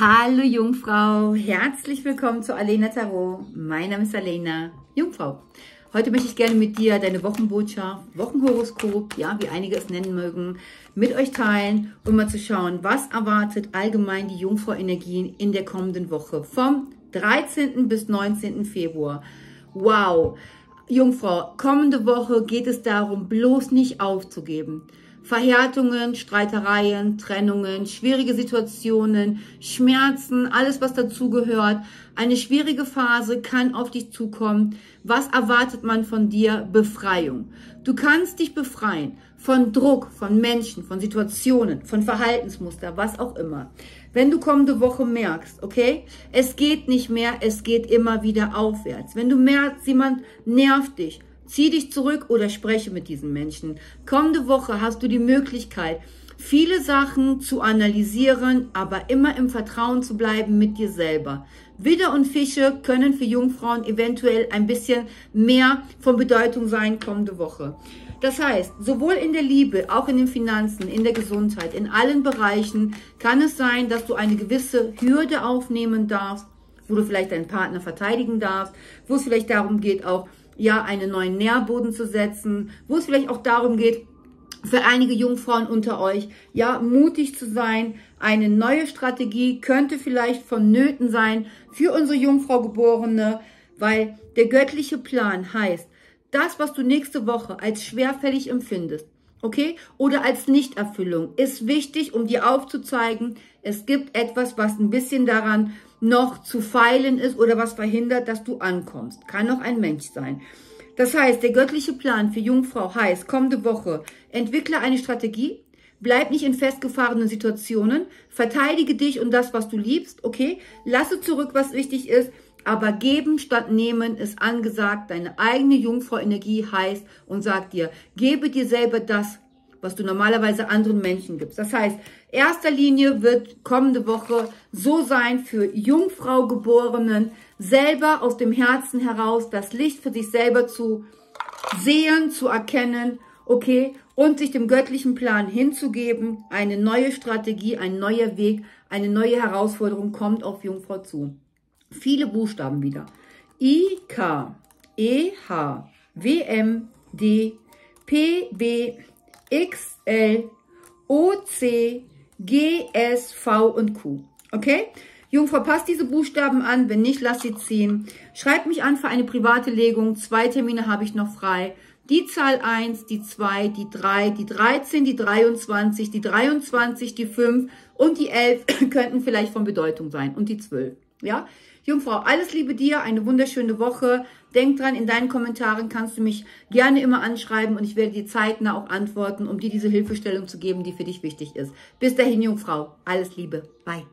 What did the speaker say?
Hallo Jungfrau, herzlich willkommen zu Alena Tarot. Mein Name ist Alena, Jungfrau. Heute möchte ich gerne mit dir deine Wochenbotschaft, Wochenhoroskop, ja, wie einige es nennen mögen, mit euch teilen, um mal zu schauen, was erwartet allgemein die Jungfrau-Energien in der kommenden Woche vom 13. bis 19. Februar. Wow! Jungfrau, kommende Woche geht es darum, bloß nicht aufzugeben. Verhärtungen, Streitereien, Trennungen, schwierige Situationen, Schmerzen, alles was dazugehört. Eine schwierige Phase kann auf dich zukommen. Was erwartet man von dir? Befreiung. Du kannst dich befreien von Druck, von Menschen, von Situationen, von Verhaltensmuster, was auch immer. Wenn du kommende Woche merkst, okay, es geht nicht mehr, es geht immer wieder aufwärts. Wenn du merkst, jemand nervt dich, Zieh dich zurück oder spreche mit diesen Menschen. Kommende Woche hast du die Möglichkeit, viele Sachen zu analysieren, aber immer im Vertrauen zu bleiben mit dir selber. Widder und Fische können für Jungfrauen eventuell ein bisschen mehr von Bedeutung sein kommende Woche. Das heißt, sowohl in der Liebe, auch in den Finanzen, in der Gesundheit, in allen Bereichen kann es sein, dass du eine gewisse Hürde aufnehmen darfst, wo du vielleicht deinen Partner verteidigen darfst, wo es vielleicht darum geht, auch ja, einen neuen Nährboden zu setzen, wo es vielleicht auch darum geht, für einige Jungfrauen unter euch, ja, mutig zu sein. Eine neue Strategie könnte vielleicht vonnöten sein für unsere Jungfrau Geborene, weil der göttliche Plan heißt, das, was du nächste Woche als schwerfällig empfindest, okay, oder als Nichterfüllung, ist wichtig, um dir aufzuzeigen, es gibt etwas, was ein bisschen daran noch zu feilen ist oder was verhindert, dass du ankommst. Kann auch ein Mensch sein. Das heißt, der göttliche Plan für Jungfrau heißt, kommende Woche, entwickle eine Strategie, bleib nicht in festgefahrenen Situationen, verteidige dich und das, was du liebst, okay? Lasse zurück, was wichtig ist, aber geben statt nehmen ist angesagt. Deine eigene Jungfrau-Energie heißt und sagt dir, gebe dir selber das, was du normalerweise anderen Menschen gibst. Das heißt, erster Linie wird kommende Woche so sein für Jungfrau Geborenen, selber aus dem Herzen heraus das Licht für sich selber zu sehen, zu erkennen, okay, und sich dem göttlichen Plan hinzugeben. Eine neue Strategie, ein neuer Weg, eine neue Herausforderung kommt auf Jungfrau zu. Viele Buchstaben wieder. I, K, E, H, W, M, D, P, B, X, L, O, C, G, S, V und Q. Okay? Jungfrau, passt diese Buchstaben an. Wenn nicht, lass sie ziehen. Schreibt mich an für eine private Legung. Zwei Termine habe ich noch frei. Die Zahl 1, die 2, die 3, die 13, die 23, die 23, die 5 und die 11 könnten vielleicht von Bedeutung sein. Und die 12. Ja? Jungfrau, alles Liebe dir, eine wunderschöne Woche. Denk dran, in deinen Kommentaren kannst du mich gerne immer anschreiben und ich werde dir zeitnah auch antworten, um dir diese Hilfestellung zu geben, die für dich wichtig ist. Bis dahin, Jungfrau, alles Liebe. Bye.